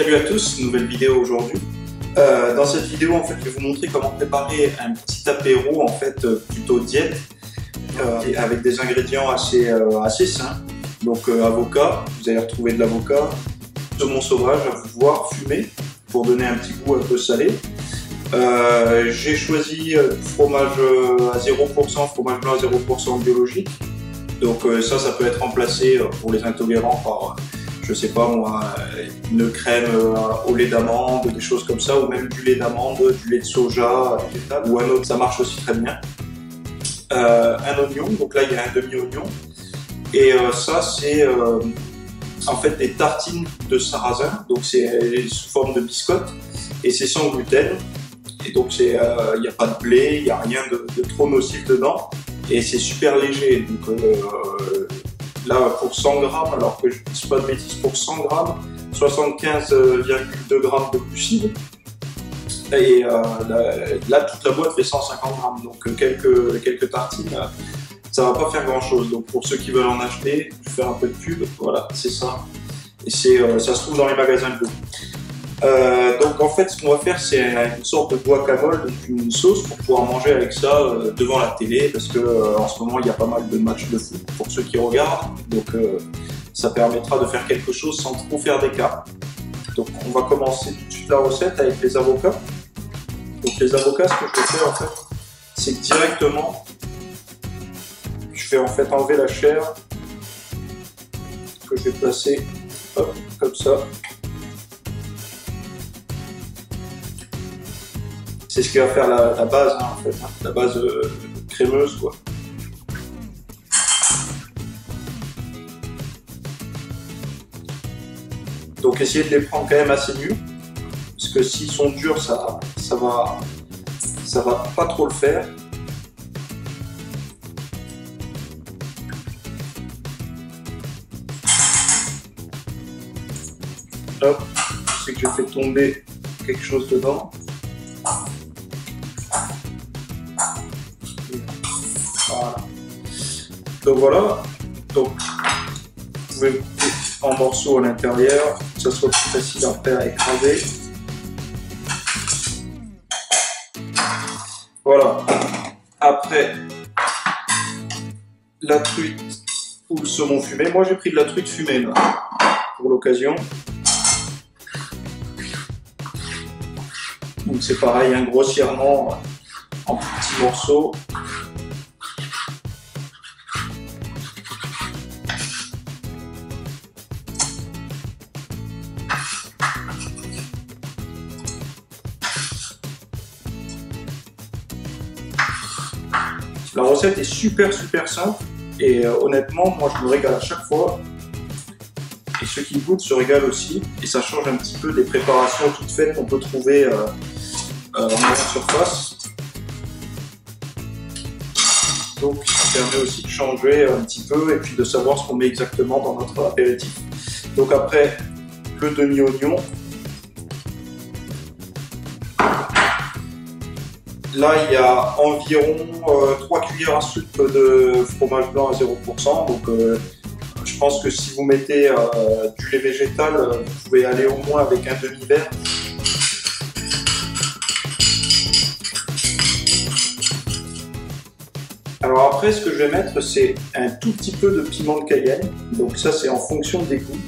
Salut à tous, nouvelle vidéo aujourd'hui. Euh, dans cette vidéo, en fait, je vais vous montrer comment préparer un petit apéro, en fait, euh, plutôt diète, euh, avec des ingrédients assez, assez sains. Donc, avocat, vous allez retrouver de l'avocat, saumon sauvage à voir fumer pour donner un petit goût un peu salé. J'ai choisi fromage à 0%, fromage blanc à 0% biologique. Donc ça, ça peut être remplacé pour les intolérants par, je sais pas moi, euh, une crème euh, au lait d'amande, des choses comme ça, ou même du lait d'amande, du lait de soja végétal, ou un autre, ça marche aussi très bien. Euh, un oignon, donc là il y a un demi-oignon. Et euh, ça, c'est euh, en fait des tartines de sarrasin, donc c'est euh, sous forme de biscotte, et c'est sans gluten. Et donc il n'y a pas de blé, il n'y a rien de, trop nocif dedans et c'est super léger. Euh, là, pour 100 grammes, alors que je ne dis pas de bêtises, pour 100 grammes, 75,2 grammes de glucides. Et euh, là, toute la boîte fait 150 grammes, donc euh, quelques, quelques tartines, euh, ça va pas faire grand chose. Donc pour ceux qui veulent en acheter, je faire un peu de pub, voilà, c'est ça. Et ça se trouve dans les magasins de euh, donc en fait, ce qu'on va faire, c'est une sorte de guacamole, donc une sauce pour pouvoir manger avec ça euh, devant la télé, parce que euh, en ce moment il y a pas mal de matchs de foot pour ceux qui regardent, donc euh, ça permettra de faire quelque chose sans trop faire d'écart. Donc on va commencer tout de suite la recette avec les avocats. Donc les avocats, ce que je faire en fait, c'est directement, je vais en fait enlever la chair que je vais placer hop, comme ça c'est ce qui va faire la, la base hein, fait, hein, la base euh, crémeuse quoi. Donc essayez de les prendre quand même assez mûrs, parce que s'ils sont durs, ça, ça va, ça va pas trop le faire. Hop, c'est que je fais tomber quelque chose dedans. Donc voilà. Donc vous pouvez couper en morceaux à l'intérieur, que ça soit plus facile après à écraser. Voilà. Après la truite ou le saumon fumé. Moi j'ai pris de la truite fumée pour l'occasion. Donc c'est pareil, grossièrement en petits morceaux. La recette est super super simple et euh, honnêtement moi je me régale à chaque fois et ceux qui goûtent se régalent aussi et ça change un petit peu des préparations toutes faites qu'on peut trouver euh, euh, en surface. Donc ça permet aussi de changer un petit peu et puis de savoir ce qu'on met exactement dans notre apéritif. Donc après le demi-oignon. Là il y a environ euh, 3 cuillères à soupe de fromage blanc à 0%. Donc euh, je pense que si vous mettez euh, du lait végétal, euh, vous pouvez aller au moins avec un demi-verre. Alors après, ce que je vais mettre, c'est un tout petit peu de piment de Cayenne. Donc ça, c'est en fonction des goûts.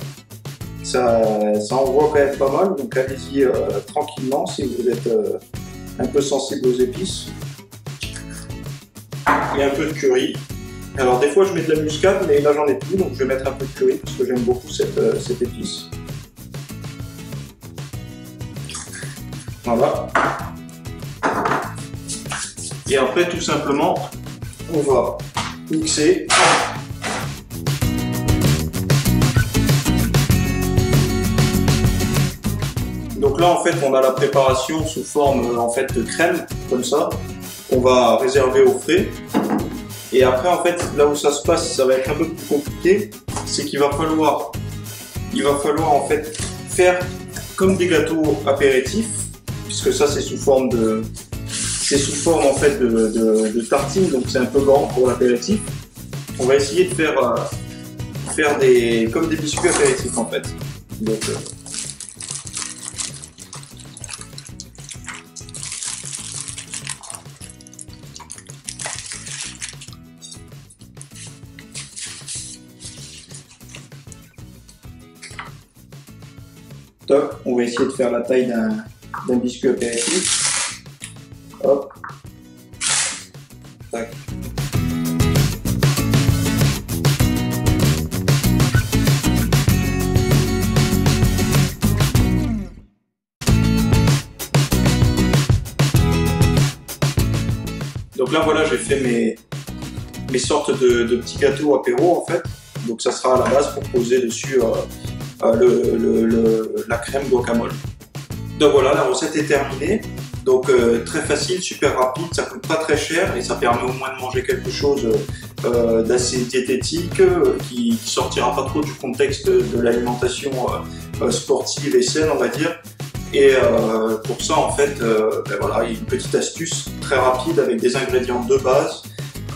Ça, ça envoie quand même pas mal, donc allez-y euh, tranquillement si vous êtes euh, un peu sensible aux épices. Et un peu de curry. Alors des fois je mets de la muscade, mais là j'en ai plus, donc je vais mettre un peu de curry parce que j'aime beaucoup cette, euh, épice. Voilà. Et après tout simplement, on va mixer. Donc là en fait on a la préparation sous forme en fait de crème comme ça. On va réserver au frais. Et après en fait là où ça se passe, ça va être un peu plus compliqué, c'est qu'il va falloir il va falloir en fait faire comme des gâteaux apéritifs, puisque ça c'est sous forme de c'est sous forme en fait de, de, donc c'est un peu grand pour l'apéritif. On va essayer de faire euh, faire des comme des biscuits apéritifs en fait. Euh, Top. On va essayer de faire la taille d'un biscuit apéritif. Hop. Tac. Donc là voilà, j'ai fait mes, mes sortes de, petits gâteaux apéro en fait. Donc ça sera à la base pour poser dessus euh, euh, la crème guacamole. Donc voilà, la recette est terminée. Donc euh, très facile, super rapide, ça coûte pas très cher et ça permet au moins de manger quelque chose d'assez diététique, qui, sortira pas trop du contexte de l'alimentation sportive et saine, on va dire. Et pour ça, en fait, ben voilà, une petite astuce très rapide avec des ingrédients de base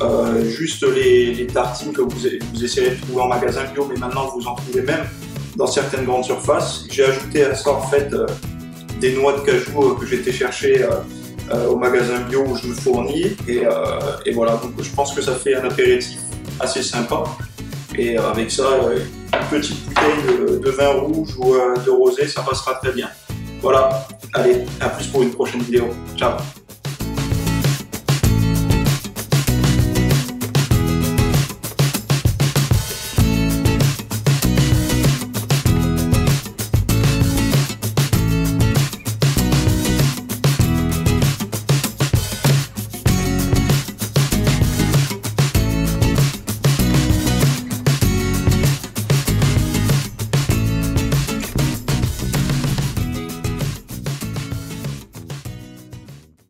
euh, juste les, tartines que vous, vous essayerez de trouver en magasin bio, mais maintenant vous en trouvez même dans certaines grandes surfaces. J'ai ajouté à ça en fait euh, des noix de cajou euh, que été chercher au magasin bio où je le fournis. Et, voilà, donc je pense que ça fait un apéritif assez sympa. Et avec ça, une petite bouteille de, vin rouge ou de rosé, ça passera très bien. Voilà, allez, à plus pour une prochaine vidéo. Ciao